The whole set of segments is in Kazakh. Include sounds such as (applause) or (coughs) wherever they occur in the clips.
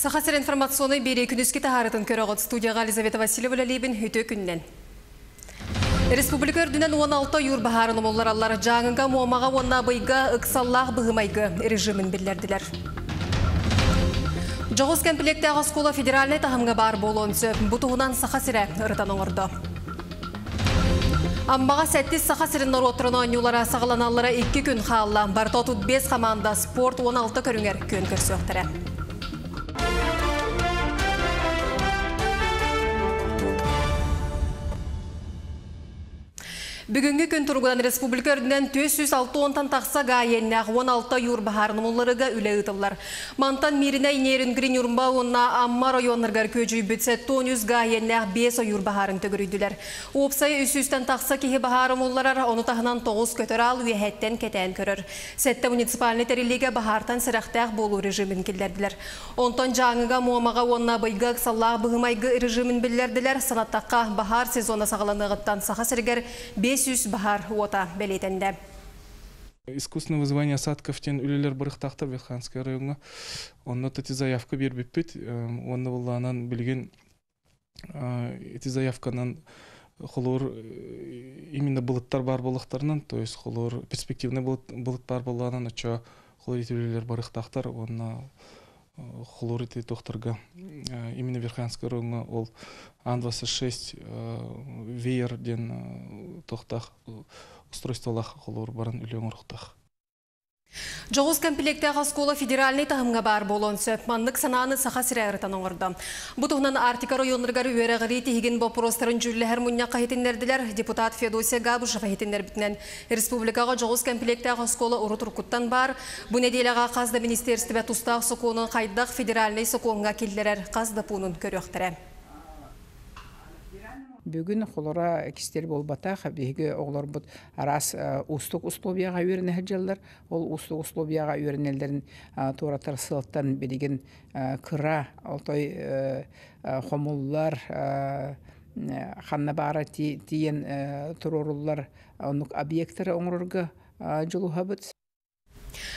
Сахасыр информационный бере күніске тағарытын көріғыт студияға Елизавета Васильева лебін үті күннен. Республика үрдінен 16 юр бағарын ұмылар аллар жаңынға муамаға онна бұйға ұқсаллақ бұғымайғы режимін білдерділер. Жоғыз комплекті ағаскола федеральный тағымға бар болуынсы бұтуғынан Сахасыры ұрытан оңырды. Амбаға сәттіз Сахасырын отырына нюлара сағыланалары 2 күн қағылла. Барта 35 команда спорт 16 көріңер көн көрсі Бүгінгі күн тұрғыдан республика өрдінен 406 тақса ғайеннәғ 16 юр бағарын мұлларыға үлі ұтылар. Мантан миріне инерін грин юрмба онна амма районларғар көжі бүтсе 900 ғайеннәғ 5 юр бағарын түгірүйділер. Опсай үсістен тақса кеге бағары мұлларар, оны тағынан 9 көтір ал үйәхеттен кетен көрір. Сәтті муниципалны тәрелеге бағартан сірақтақ болу режимін келдерділер. Онтан жаңыға муамаға онна саллағы бұғымайғы режимін білдерділер. Санаттаққа сезона сақа сіргер 500 бахар ота белетенде. Искусственное вызывание осадков тен үлелер бұрықтақты Бетханский районға. Онна тати заявка бербеппет. Онна болланан білген эти заявканан холор именно булыттар бар болықтарынан, то есть холор перспективный булыт бар болланан, очо холор үлелер бұрықтақтар, онна хлор эти тохтарга именно Верханский районга ол Ан-26 веер ден тохтах устройстволах хлор үлен урухтах. Жоғыз комплекті ағаскола федеральный тағымға бар болуын сөп, мандық сананы сақа сірәғіртан оңырды. Бұтығынан Артика районларғар үйеріғірі тегін бопыростарын жүрлі әр мұння қайтіндерділер депутат Федосия Габушев қайтіндер бітінен республикаға жоғыз комплекті ағаскола ұры тұрқыттан бар. Бұл неделяға қазда министерстве тұстақ соқуының қайдақ федеральный соқуынға келдерер қазда пұнын көріқтірі. Бүгүн холора кистер болбата хабиге оглор бут арас устук условияга үйрене хаджаллар ол устук условияга үйренелерин туратар сылтан билеген кыра отой хомуллар ханна бара тиен туроруллар онук объекттер оңрорга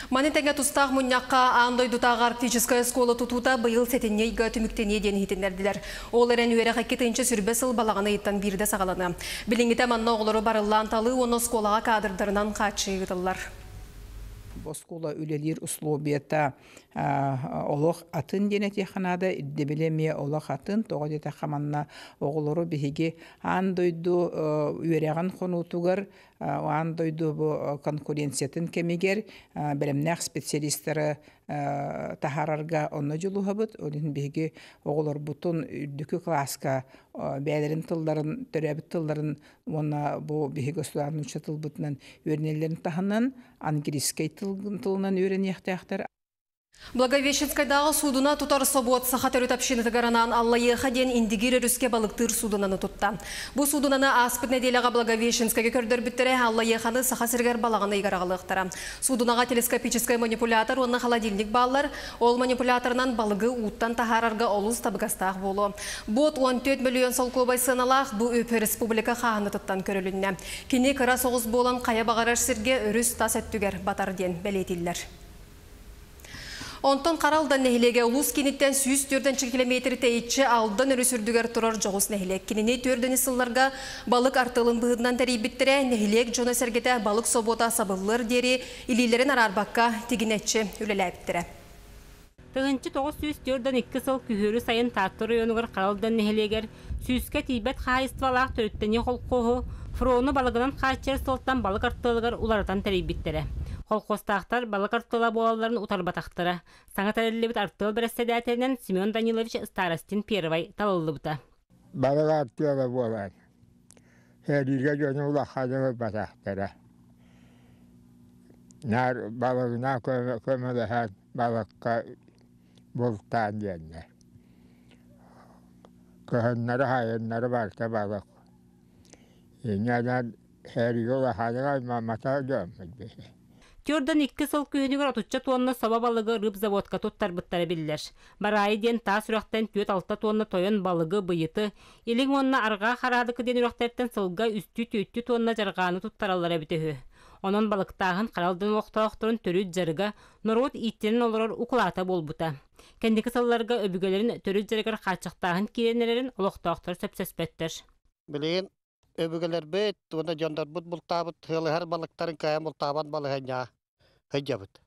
жолухабыт Манетенге тұстақ мұннаққа аңдой дұтағы арктическая скола тұтута бұйыл сәтіне түміктене ден хитіндерділер. Ол әрен үйері қақетінші сүрбе сыл балағаны иттан бірді сағаланы. Білінгіте манна оғылары барылан талы оны сколаға кадырдарынан ғыдылар. Боскула үлелер условията олох атын дене теханада иддебелеме олох атын тоға дете хаманна оғылыры бихиге ан дойду хонутугар ан дойду бу конкуренциятын кемигер белемнах специалисттары тахарарга онно жулухабыт олин биһиги оголор бутун үрдүкү класска бээлерин тылларын төрөбүт тылларын уонна бу биһи государственный учет тылбытынан үйренелерин таханан английский тылынан үйренияхтаахтар Благовещенскайдағы судуна тұтар собот сахатар өтапшыны тыгаранан Алла ден индигир өріске балықтыр судунаны тұтта. Бұл судунаны аспыт неделяға Благовещенскайге көрдір біттірі Алла еханы саха сіргер балағаны игарағылықтыра. Судунаға телескопическай манипулятор, оны холодильник баллар, ол манипуляторынан балығы уттан тахарарға олус табығастақ болу. Бот 14 миллион сол көбай сыналақ бұл өпі республика қағаны тұттан көрілінне. Кене қыра соғыз болан қая бағарар сірге өріс тас әттігер батар ден бәлетілдер. Онтон қаралдан нәхилеге ұлыс кенеттен 104 километр тәйітші алдан өрісірдігер тұрар жоғыз нәхилек. Кеніне төрдені сылларға балық артылын бұғыдынан тәрейбіттірі нәхилек жона сәргеті балық собота сабылылар дері илилерін арарбаққа тегінетші үлеләйіптірі. Тығынчы 904-дан 2 сыл күхөрі сайын таттыр районығыр қаралдан нәхилегер сүйіске тейбет қайыстывалақ төрттені қолқоғы фроны балығынан қачер сылттан балық артылығыр улардан тәрейбіттірі. Холқостақтар балык артыла болаларын утарбатақтыра. Саңа тәрелебіт артыл бірәсседәтінен Семен Данилович Старостин первай талылыбыта. Балык артыла болар. Хәдиргә җаны улахадыгы батақтыра. Нар балыгына көмөләһәт балыкка бултан дигәннәр. Көһөннәре хайыннары барта балык. Инәдән хәдиргә улахадыгы мамата җөмбе. Тюрдан икки сыл күйінігір отучча тонна соба балығы рыб заводка туттар бұттары білдер. Барайы ден та сүрақтен түйет алта тонна тойон балығы бұйыты, елің онна арға қарады кіден үрақтәрттен сылға үсті түйетті тонна жарғаны туттаралары бітігі. Онон балыктаагын қаралдын оқтоохторун төрүт жарыга норот иттерин олорор укулата болбута. Кендики салларга өбүгөлөрүн төрүт жарыгар качактаагын киренелерин олохтоохтор сөпсөспөттөр. Өбүгелер бет уна жондар бут бултабыт хылыһар балыктарын кайын бултабан балыһanya хыжабыт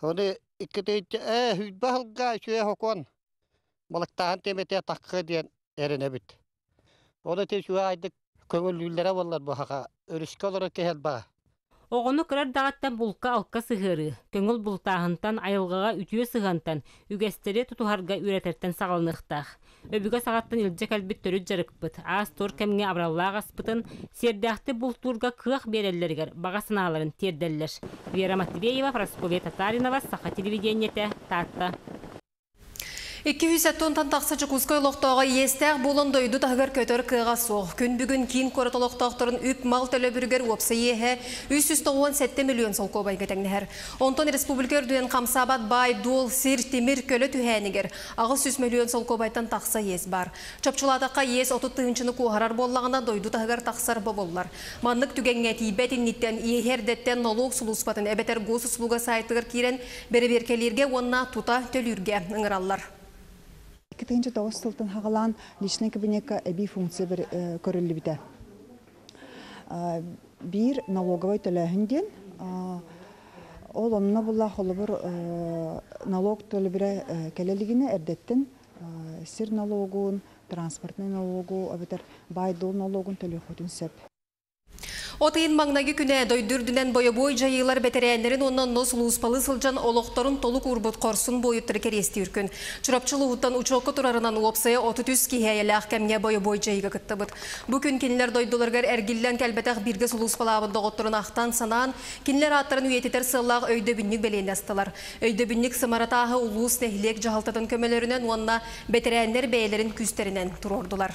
оны иккетейте э хүйтбахылга шуя хокон балыктаан темете таккы диен эренебит оны те шуя айдык көңүллүүлөрө боллар бу хака өрүскө олоро кехел баа Оғону кырар дағаттан булка алка көңіл бултағынтан айылғаға үтüе сыгантан, үгестері тутухарга үретертен сағалнықтақ. Өбігі сағаттан илже кәлбіт төрі жарықпыт, аз тор кәмге абраллаға аспытын, сердяқты бултурга кыақ береллергер, баға сыналарын терделлер. Вера Матвеева, Прасковия Татаринова, Саха телевидениете, Татта. 200 тонтан тақсы жүкізгі олықтауға естәқ болын дойду тағыр көтір кыға соқ. Күн бүгін кейін олықтақтырын үп мал төлі бүргер опсы ехе 397 миллион сол көбай кетеңнер. Онтон республика үрдуен қамсабат бай, дол, сир, темір көлі түхәнігер. Ағы 100 миллион сол көбайтан тақсы ес бар. Чапчуладаққа ес 30 тыынчыны куғарар боллағына дойду тағыр тақсар боллар. Маннық түгенге тейбет инниттен, ехердеттен налог сулуспатын әбетер гос услуга сайтығыр кирен береберкелерге онна тута төлүрге ыңыраллар. 2009 сылтын хағалан личный кабинетка эби функция бір көрілі біті. Бір налоговой төләхінден ол онына бұла қолы бір налог төлі бірі кәлелігіне әрдеттін сир налогун, транспортный налогу, абетер байдыл налогун сөп. Отыйын маңнаги күнә дойдүрдүнен бойы-бой жайылар бәтерәнлерин оннан нос луыспалы сылжан олоқторын толук урбут корсун бойыттыры керести үркін. Чурапчылы уттан учоқы турарынан уопсая оты түс кихәйелі ақкәмге бойы-бой жайыға кыттыбыт. Бу күн кинлер дойдуларгар әргиллен кәлбәтәқ бирге сулуыспалабын доғыттырын ақтан санаан, кинлер аттарын үйететер сыллақ өйді бүннік бәлейін астылар. Өйді бүннік сымаратағы улуыс нәхилек жағалтатын көмелерінен онна бәтерәнлер бәйлерін күстерінен турордулар.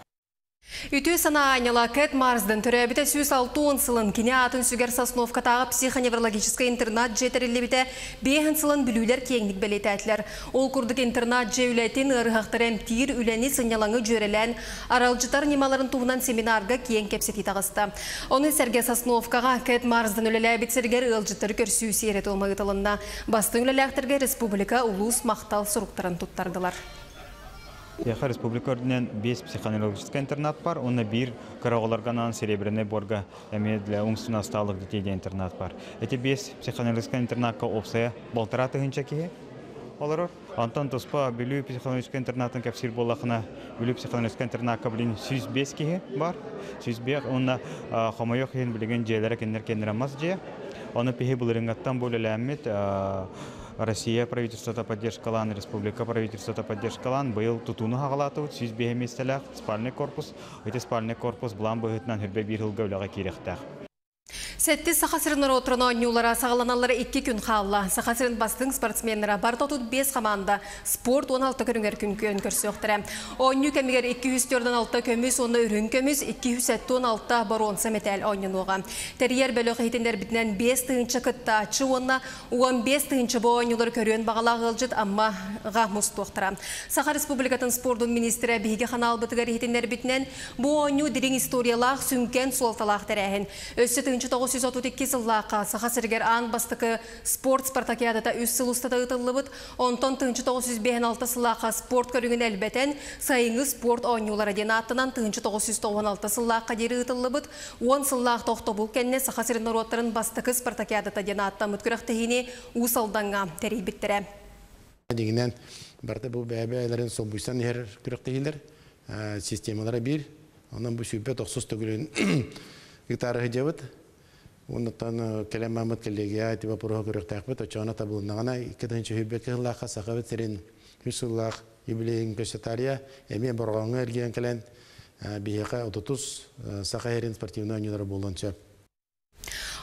Үтүү сана айнала Кэт Марсдың түрәбіті сүйіс алтуын сылын кене атын сүгер Сосновкатағы психоневрологический интернат жетерілі біті бейхін сылын білулер кеңдік бәлеті әтілер. Ол күрдік интернат жеулетін ұрғақтыр әмтир үләні сынялаңы жөрелән аралжытар немаларын туғынан семинарға кең кепсеті тағысты. Оны сәрге Сосновкаға Кэт Марсдың үлелі әбітсергер ылжытыр көрсүү сейрет олмағы тылында. Бастың үлелі республика улус мақтал сұруқтарын тұттардылар. Яха республика ординен 5 психоневрологический интернат бар, оны бир караголарганан серебряный борга эме для умственно отсталых детей интернат бар. Эти 5 психоневрологический интернатка опсая болтара тыгынча кие. Олар Антон Тоспа билүү психоневрологический интернатын капсир болахына билүү психоневрологический интернатка билин 105 кие бар. 105 онна хомойох хен билген жерлер кеннер кеннер амаз же. Оны пихи булырынгаттан болеләмит Россия правительството поддержкалан, Республика правительството поддержкалан, был тутуну хагалаты, сүйз бехеместелек, спальный корпус, эти спальный корпус булан быгытнан хүрбе бир хылга үлага кирехтах. Сәтті сақасырыныр отырына ойнулара сағаланалары 2 күн қалла. Сақасырын бастың спортсменлері бар тұтыд 5 команда спорт 16 күрінгер күн көн көрсі өқтірі. Ойну кәмігер 246 көміз, оны үрін көміз 216 баронса метәл ойнынуға. Тәрiyер бөлі қайтендер бітінен 5 тыынчы күтті ачы онына 15 тыынчы бұл ойнулар көрген бағала ғылжыт амма ға мұсты өқтірі. Сақа Республикатын спордың министрі бейге қанал бұтығар хетендер бітінен бұл ойну дирин историялақ сүнкен солталақ тәрәхін. Өсі тыынчы 1932 сыллақа сахасыргер ан бастықы спорт спартакиадата үс сыл ұстата ұтылыбыт, онтон 1956 сыллақа спорт көрігін әлбәтен сайыңы спорт ойнулары ден аттынан 1996 сыллақа дері ұтылыбыт, 10 сыллақ тоқты бұл кәнне сахасырын роттарын бастықы спартакиадата ден аттан мұткүріқтігіне ұсалданға тәрейбіттірі. Дегенен барды бұл бәбі айларын собуйсан ер күріқтігілер, системалары бір, онан бұл сүйбе 90 түгілін (coughs) гитары жабыт, Оннан келем мамат келеге айтыба пурха көрөктәкбет, очона табылнагана икеденче хүбек хыллаха сахабет серин хүсуллах иблеин көсетария эме боргоңа эрген келен бияка отутус сахарин спортивный ойнолор болонча.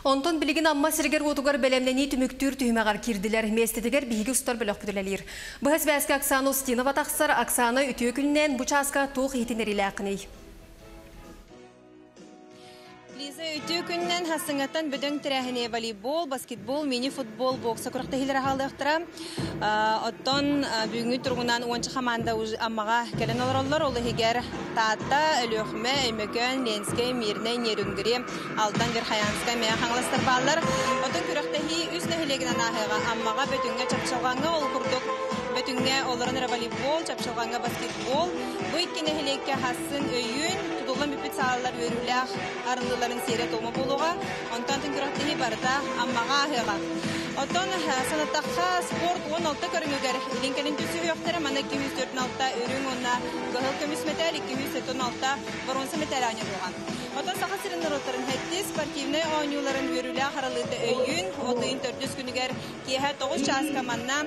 Онтон билигин амма сиргер отугар белемнени түмүктүр түймөгар кирдилер местетигер биги устар бөлөк бүтүлелир. Быһас бәскә Оксана Устинова тахсар Оксана үтүө күннен бу часка тух хитинериле акыный. Үтүү күннен хасыңаттан бүдөң тирәһіне волейбол, баскетбол, мини-футбол, бокса құрықта хилер ағалықтыра. Оттон бүгінгі тұрғынан уончы команда аммаға кәлен олароллар олы хигер таатта, өлөхме, өймөкөн, ленске, мирне, нерүнгіре, алдан гір хаянска, мәя хаңластар баллар. Оттон күріқта хи үс нәхілегінен ахыға аммаға бөтүнгө чапчалғанға ол күрдік. Бөтүнгө оларын волейбол, чапчалғанға баскетбол. Иккені хилекке хасын өйін, тудулан бүпіт сағалар өріләқ, арылыларын сере тома болуға, онтан түн барда аммаға ахыға. Отон санаттаққа спорт 16 көріңігер илинкелин түсі өйіқтері мана 246 өрің онна гығыл көміс метәл 216 боронсы метәл аңы болған. Отон сақа сирендер отырын хәтті спортивный ойнуларын өрілі қаралыды өйін, отыйын төрдіс күнігер кейхә 9 час команна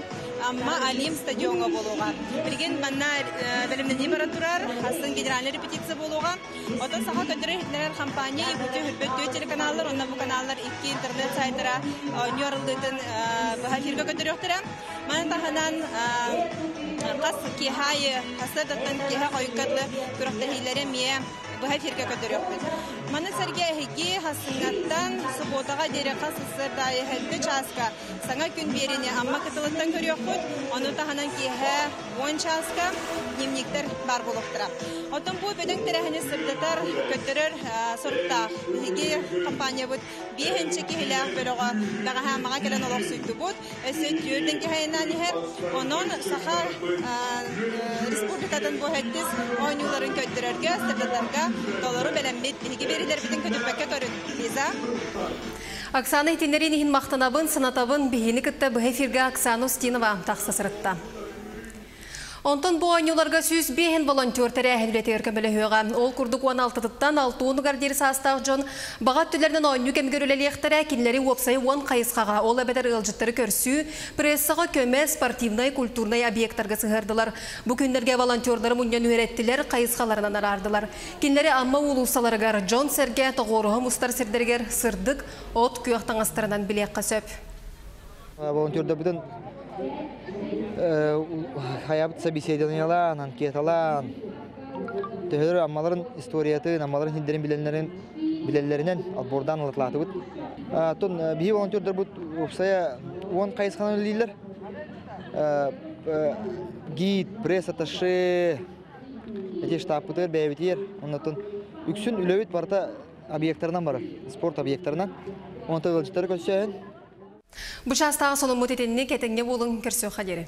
амма Алим стадионға болуға. Білген манна бәлімнен бара тұрар, асын генеральный репетиция болуға. Отон сақа көтірі хитлерер компания, ебуте хүрбет телеканалар, онна бұл каналдар 2 интернет сайтыра таханан кас кихайы хасадаттан киха койкатлы күрөктәһиләре мие мана сәрге хиги хасыңаттан субботага дере касысы дайы хәлбе часка саңа күн берине амма кытылыттан көрөкпүт оны таханан киха 10 часка дневниктер бар булуктыра отон бу бедең терәһене сырдатар көтөрөр сорта хиги компания бут бихенче кихиләх бөлөгө дага хамага келен олох суйты бут эсе түрден кихайнан хер онон сахар республикадан бу хәттис ойнуларын көтөрөргө сырдатарга доллары беләмбит хиги берилер битен көтөрбәккә көрүн виза Оксана Итинерин ихин мақтанабын, сынатабын, бейіні кітті бұхай фирге Оксана Устинова тақсы Онтон бу ойнуларга сүз бейін волонтер тәрі әхілеті өркемелі хөға. Ол күрдік 16-тыттан 6 гардер састақ жон бағат түлерінен ойну кемгөрілі ектірі кенлері опсай 10 қайысқаға ол әбәдір ылжыттары көрсі, прессаға көмі спортивнай, культурнай объекттарға сығырдылар. Бұ күндерге волонтерлары от хаябыт собеседованиялан, анкеталан, төһөр аммаларын историятын, аммаларын хиндерин биленлерин билеллеринен отбордан алытлаты бут. Тон бии волонтердер бут упсая он кайысхан лилер. Гид, пресс атташе, эти штабтыр бәйбитер, оннотон үксүн үлөбүт барта объекттарынан бар, спорт объекттарынан. Онта велосипедтер көсөйөн. Бұшастағы соның мұтетініне кетіңне болың көрсі қадері.